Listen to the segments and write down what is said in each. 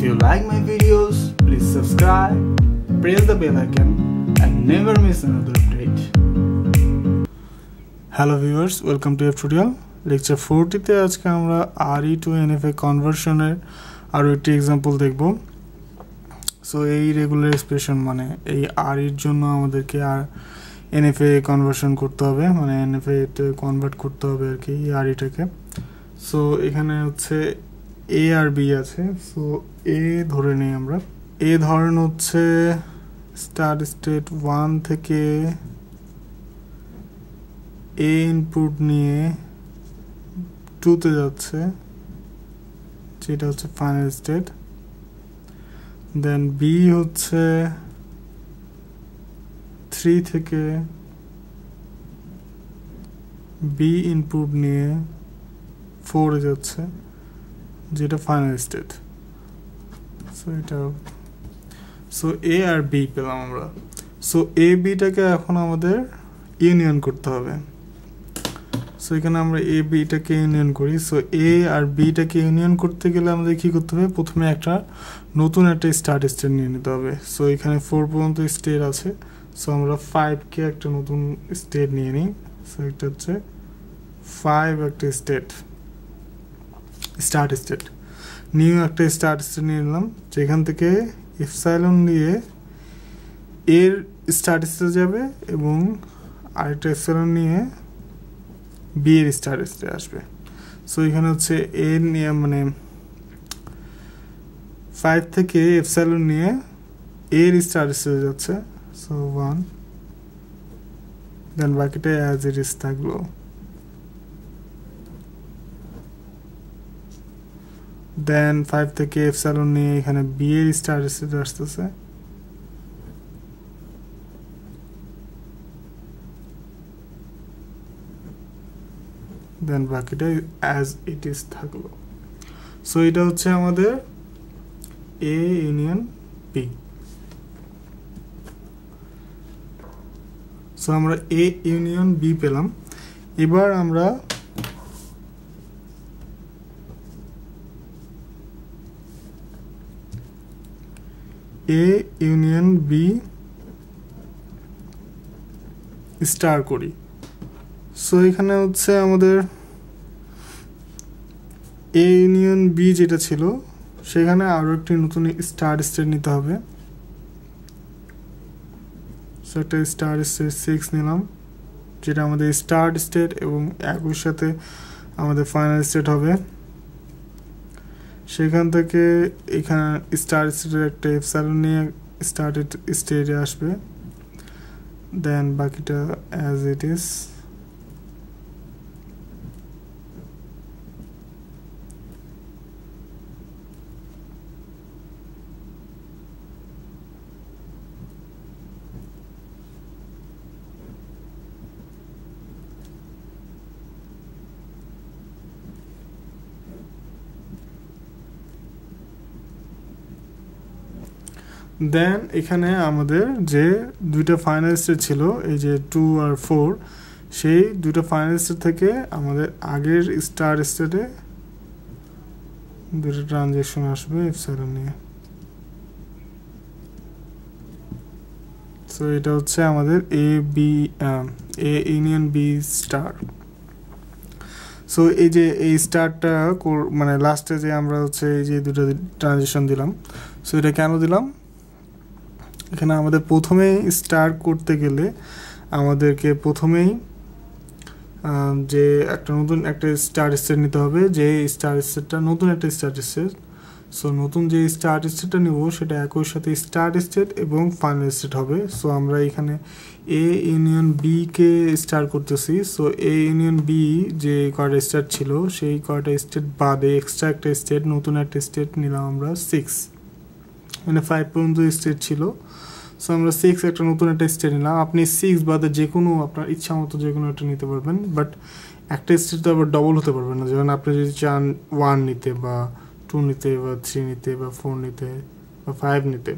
If you like my videos, please subscribe, press the bell icon, and never miss another update. Hello viewers welcome to tutorial lecture ফোরটিতে আজকে আমরা R E two NFA কনভার্সনের আরও একটি example দেখব। So এই regular expression মানে এই আর ইর জন্য আমাদেরকে আর এনএফএ কনভার্সন করতে হবে। মানে এনএফএ কনভার্ট করতে হবে আর কি আর ইটাকে সো এখানে হচ্ছে এ আর বি আছে সো এ ধরে নিই আমরা। এ ধরেন হচ্ছে স্টার্ট স্টেট ওয়ান থেকে এ ইনপুট নিয়ে টুতে যাচ্ছে, যেটা হচ্ছে ফাইনাল স্টেট দেন বি হচ্ছে থ্রি থেকে বি ইনপুট নিয়ে ফোরে যাচ্ছে। যেটা ফাইনাল স্টেট সো এটা সো এ আর বি পেলাম আমরা। সো এ বিটাকে এখন আমাদের ইউনিয়ন করতে হবে। সো এখানে আমরা এ বিটাকে ইউনিয়ন করি। সো এ আর বিটাকে ইউনিয়ন করতে গেলে আমাদের কী করতে হবে? প্রথমে একটা নতুন একটা স্টার্ট স্টেট নিয়ে নিতে হবে। সো এখানে ফোর পর্যন্ত স্টেট আছে। সো আমরা ফাইভকে একটা নতুন স্টেট নিয়ে নিই। সো এটা হচ্ছে ফাইভ একটা স্টেট স্টার্ট স্টেট নিউ একটা স্টার্ট স্টেট নিয়ে নিলাম, যেখান থেকে এফসাইলন নিয়ে এর স্টার্ট স্টেট যাবে এবং আরেকটা এফসাইলন নিয়ে বি এর স্টার্ট স্টেট আসবে। সো এখানে হচ্ছে এর নিয়ে মানে ফাইভ থেকে এফসাইলন নিয়ে এর স্টার্ট স্টেট যাচ্ছে। সো ওয়ান দেন বাকিটা অ্যাজ ইট ইস থাকল। দেন ফাইভ থেকে এফ স্যালন নিয়ে এখানে বি এর স্টার আসতেছে। দেন বাকিটা অ্যাজ ইট ইজ থাকল। সো এটা হচ্ছে আমাদের এ ইউনিয়ন বি সো আমরা এ ইউনিয়ন বি পেলাম। এবার আমরা এ ইউনিয়ন বি স্টার করি। সো এখানে হচ্ছে আমাদের এ ইউনিয়ন বি যেটা ছিল, সেখানে আরও একটি নতুন স্টার স্টেট নিতে হবে। সো একটা স্টার স্টেট সিক্স নিলাম, যেটা আমাদের স্টার্ট স্টেট এবং একই সাথে আমাদের ফাইনাল স্টেট হবে। সেখান থেকে এখানে স্টার স্টেটের একটা এফসাইলন নিয়ে স্টার্টেড স্টেটে আসবে। দেন বাকিটা অ্যাজ ইট ইজ দেন এখানে আমাদের যে দুইটা ফাইনাল স্টেট ছিল, এই যে টু আর ফোর সেই দুটো ফাইনাল স্টেট থেকে আমাদের আগের স্টার স্টেটে দুটো ট্রানজেকশন আসবে এফসাইলন নিয়ে। সো এটা হচ্ছে আমাদের A B A union B star so এই যে এই স্টারটা মানে লাস্টে যে আমরা হচ্ছে এই যে দুটো ট্রানজেকশন দিলাম সো এটা কেন দিলাম? এখানে আমাদের প্রথমেই স্টার্ট করতে গেলে আমাদেরকে প্রথমেই যে একটা নতুন একটা স্টার স্টেট নিতে হবে, যে স্টার স্টেটটা নতুন একটা স্টার স্টেট সো নতুন যে স্টার স্টেটটা নেব, সেটা একই সাথে স্টার স্টেট এবং ফাইনাল স্টেট হবে। সো আমরা এখানে এ ইউনিয়ন বি কে স্টার করতেছি। সো এ ইউনিয়ন বি যে কয়টা স্টেট ছিল, সেই কয়টা স্টেট বাদে এক্সট্রা একটা স্টেট নতুন একটা স্টেট নিলাম আমরা সিক্স মানে ফাইভ পর্যন্ত স্টেট ছিল। সো আমরা সিক্স একটা নতুন একটা স্টেট নিলাম। আপনি সিক্স বাদে যে কোনো আপনার ইচ্ছা মতো যে কোনো একটা নিতে পারবেন বাট একটা স্টেট তো আবার ডবল হতে পারবে না। যেমন আপনি যদি চান ওয়ান নিতে বা টু নিতে বা থ্রি নিতে বা ফোর নিতে বা ফাইভ নিতে।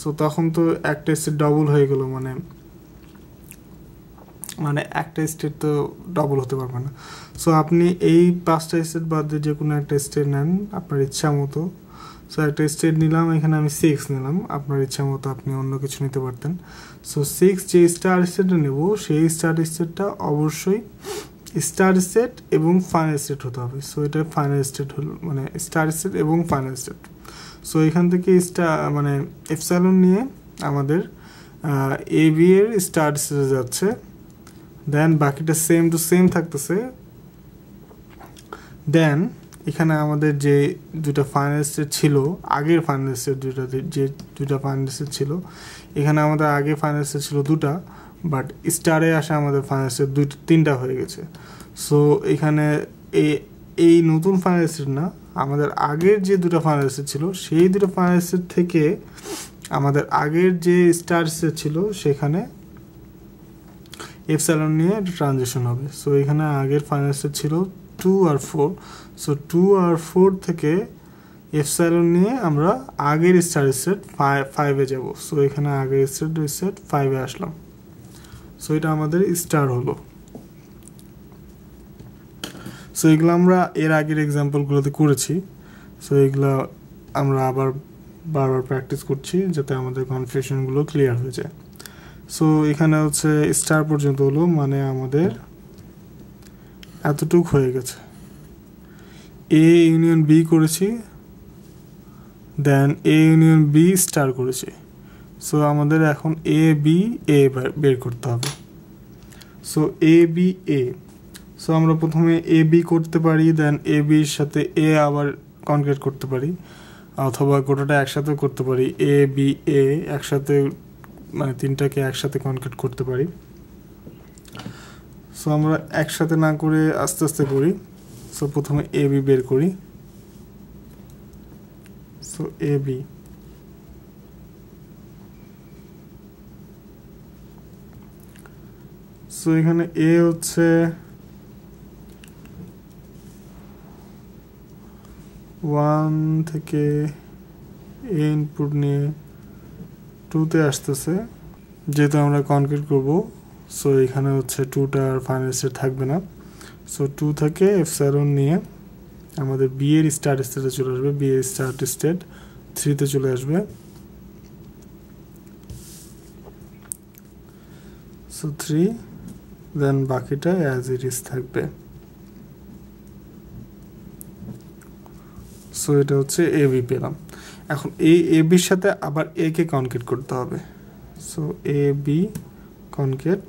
সো তখন তো একটা স্টেট ডবল হয়ে গেল মানে মানে একটা স্টেট তো ডবল হতে পারবে না। সো আপনি এই পাঁচটা স্টেট বাদে যে কোনো একটা স্টেট নেন, আপনার ইচ্ছা মতো। সো একটা স্টেট নিলাম, এখানে আমি সিক্স নিলাম। আপনার ইচ্ছা মতো আপনি অন্য কিছু নিতে পারতেন। সো সিক্স যে স্টার স্টেটটা নেব, সেই স্টার স্টেটটা অবশ্যই স্টার স্টেট এবং ফাইনাল স্টেট হতে হবে। সো এটা ফাইনাল স্টেট হল মানে স্টার স্টেট এবং ফাইনাল স্টেট সো এখান থেকে স্টার মানে এফসালন নিয়ে আমাদের এ বি এর স্টার স্টেটে যাচ্ছে। দেন বাকিটা সেম টু সেম থাকতেছে। দেন এখানে আমাদের যে দুটা ফাইনাল ছিল, আগের ফাইনাল দুটা যে দুটা ফাইনাল ছিল, এখানে আমাদের আগে ফাইনাল ছিল দুটা বাট স্টারে আসে আমাদের ফাইনাল স্টেট দুই তিনটা হয়ে গেছে। সো এখানে এই এই নতুন ফাইনাল না, আমাদের আগের যে দুটো ফাইনাল ছিল, সেই দুটো ফাইনাল থেকে আমাদের আগের যে স্টার স্টেট ছিল, সেখানে এফ এফসালন নিয়ে ট্রানজেকশন হবে। সো এখানে আগের ফাইনাল ছিল টু আর ফোর সো টু আর ফোর থেকে এফসাইলন নিয়ে আমরা আগের স্টার সেট ফাইভে যাব। সো এখানে আগের স্টার সেট ফাইভে আসলাম। সো এটা আমাদের স্টার হলো। সো এগুলো আমরা এর আগের এক্সাম্পলগুলোতে করেছি। সো এগুলো আমরা আবার বারবার প্র্যাকটিস করছি যাতে আমাদের কনফিউশনগুলো ক্লিয়ার হয়ে যায়। সো এখানে হচ্ছে স্টার পর্যন্ত হলো মানে আমাদের এতটুক হয়ে গেছে। এ ইউনিয়ন বি করেছি then A union B star করেছি। সো আমাদের এখন এ বি এ বের করতে হবে। So A B A so আমরা প্রথমে এ বি করতে পারি দেন এ বির সাথে এ আবার কনক্রিট করতে পারি, অথবা গোটাটা একসাথে করতে পারি। এ বি এ একসাথে মানে তিনটাকে একসাথে কনক্রিট করতে পারি। সো আমরা একসাথে না করে আস্তে আস্তে করি। সো প্রথমে এ বি বের করি। সো এ বি সো এখানে এ হচ্ছে ওয়ান থেকে এ ইনপুট নিয়ে টুতে আসতেছে। যেহেতু আমরা কনক্রিট করব। সো এখানে হচ্ছে টুটা আর ফাইনাল থাকবে না। সো টু থেকে এফ সেভেন নিয়ে আমাদের বি এর স্টার্ট স্টেটে চলে আসবে। বি এর স্টার্ট স্টেট থ্রিতে চলে আসবে। সো থ্রি দেন বাকিটা অ্যাজ ইট ইজ থাকবে। সো এটা হচ্ছে এ বি পেলাম। এখন এই এ বির সাথে আবার এ কে কনকেট করতে হবে। So A B concat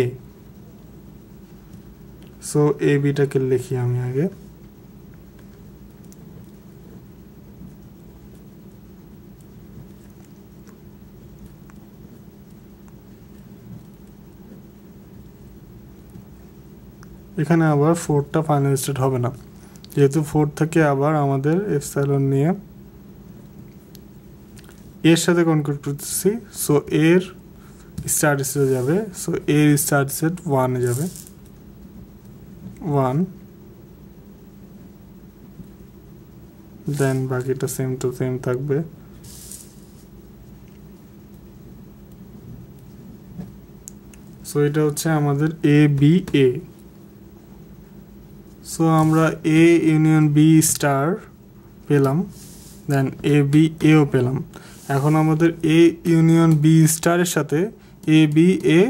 A so A বিটাকে লিখি আমি আগে। এখানে আবার ফোরটা ফাইনাল স্টেট হবে না। যেহেতু ফোর থেকে আবার আমাদের এফসাইলন নিয়ে এর সাথে কনক্রিট করতেছি। সো এর স্টার্ট সেটে যাবে। সো এর স্টার্ট সেট ওয়ানে যাবে। ওয়ান দেন বাকিটা সেম টু সেম থাকবে। সো এটা হচ্ছে আমাদের এ বি এ সো আমরা এ ইউনিয়ন বি স্টার পেলাম। দেন এ বি এও পেলাম। এখন আমাদের এ ইউনিয়ন বি স্টারের সাথে এ বি এ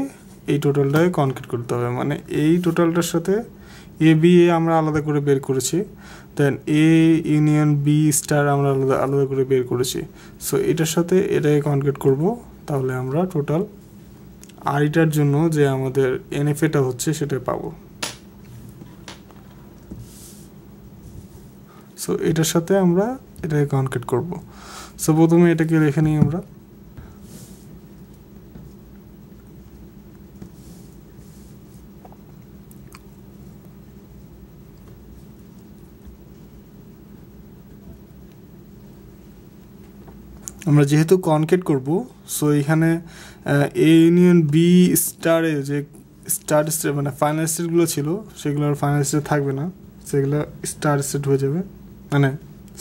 এই টোটালটাকে কনক্রিট করতে হবে। মানে এই টোটালটার সাথে এ বি এ আমরা আলাদা করে বের করেছি। Then A union B star আমরা আলাদা আলাদা করে বের করেছি। সো এটার সাথে এটাকে কনক্রিট করব। তাহলে আমরা টোটাল আর এটার জন্য যে আমাদের এনএফএটা হচ্ছে সেটা পাবো। সো এটার সাথে আমরা এটাকে কনক্রিট করব। সো প্রথমে এটাকে রেখে নিই আমরা। আমরা যেহেতু কনকেট করব সো এখানে এ ইউনিয়ন বি স্টারে যে স্টার স্টেট মানে ফাইনাল স্টেটগুলো ছিল সেগুলো আর ফাইনাল স্টেট থাকবে না। সেগুলো স্টার স্টেট হয়ে যাবে। মানে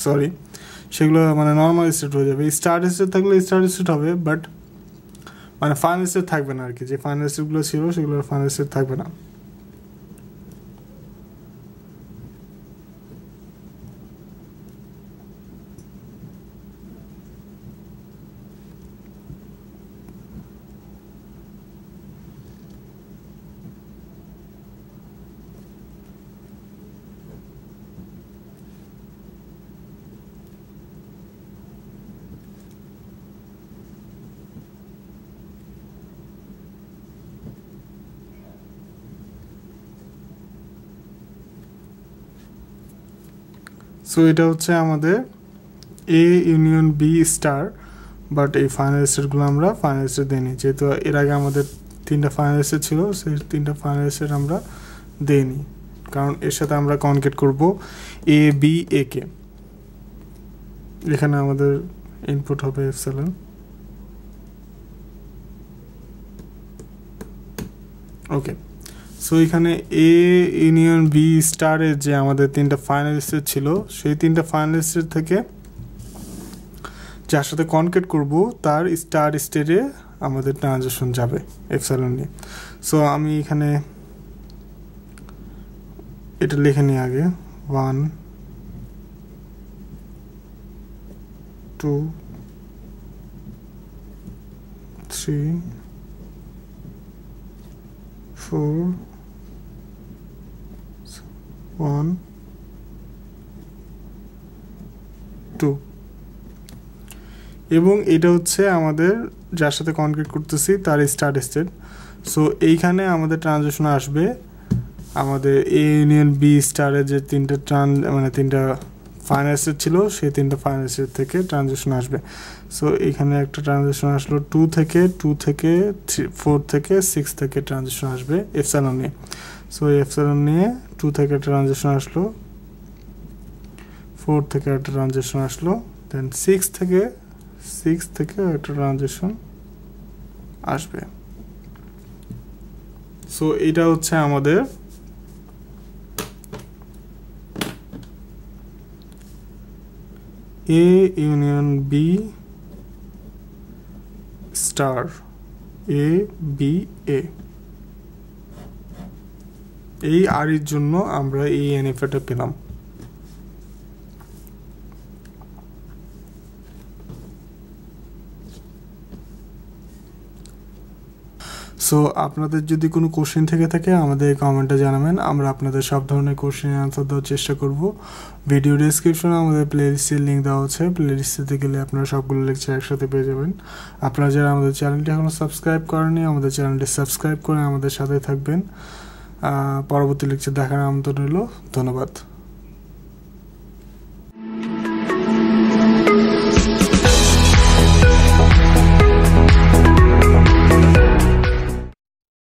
সরি সেগুলো মানে নর্মাল স্টেট হয়ে যাবে। স্টার স্টেট থাকলে স্টার স্টেট হবে বাট মানে ফাইনাল স্টেট থাকবে না আর কি। যে ফাইনাল স্টেটগুলো ছিল সেগুলো ফাইনাল স্টেট থাকবে না। সো এটা হচ্ছে আমাদের A union B star but এই ফাইনাল স্টেটগুলো আমরা ফাইনাল স্টেট দিইনি। যেহেতু এর আগে আমাদের তিনটা ফাইনাল স্টেট ছিল, সেই তিনটা ফাইনাল স্টেট আমরা দিইনি। কারণ এর সাথে আমরা কনকেট করব এ বি এ কে এখানে আমাদের ইনপুট হবে এফসেলেন ওকে সো এখানে এ ইউনিয়ন বি স্টারের যে আমাদের তিনটা ফাইনালিস্টের ছিল, সেই তিনটা ফাইনালিস্টের থেকে যার সাথে কনকেট করব, তার স্টার স্টেটে আমাদের ট্রানজাকশন যাবে এফসালন নিয়ে। সো আমি এখানে এটা লিখে নিই আগে। One two three four one two এবং এটা হচ্ছে আমাদের যার সাথে কনক্রিট করতেছি, তার স্টার্ট স্টেট সো এইখানে আমাদের ট্রানজেকশন আসবে, আমাদের এ ইউনিয়ন বি স্টারের যে তিনটা ট্রান মানে তিনটা ফাইন্যান্সের ছিল, সেই তিনটা ফাইন্যান্সের থেকে ট্রানজেকশন আসবে। সো এখানে একটা ট্রানজেকশন আসলো টু থেকে টু থেকে থ্রি ফোর থেকে সিক্স থেকে ট্রানজেকশন আসবে এফসালন নিয়ে সো এফসালন নিয়ে টু থেকে একটা ট্রানজেকশন আসলো ফোর থেকে একটা ট্রানজেকশন আসলো দেন সিক্স থেকে সিক্স থেকে একটা ট্রানজেকশন আসবে। সো এটা হচ্ছে আমাদের A union B star A B A এই আর জন্য আমরা এই এনএফএটা পেলাম। সো আপনাদের যদি কোনো কোশ্চেন থেকে থাকে, আমাদের কমেন্টে জানাবেন। আমরা আপনাদের সব ধরনের কোশ্চেনের আনসার দেওয়ার চেষ্টা করব। ভিডিও ডিসক্রিপশনে আমাদের প্লেলিস্টের লিঙ্ক দেওয়া আছে। প্লেলিস্টে গেলে আপনারা সবগুলো লেকচার একসাথে পেয়ে যাবেন। আপনারা যারা আমাদের চ্যানেলটি এখনও সাবস্ক্রাইব করেনি আমাদের চ্যানেলটি সাবস্ক্রাইব করে আমাদের সাথে থাকবেন। পরবর্তী লেকচার দেখার আমন্ত্রণ রইল। ধন্যবাদ।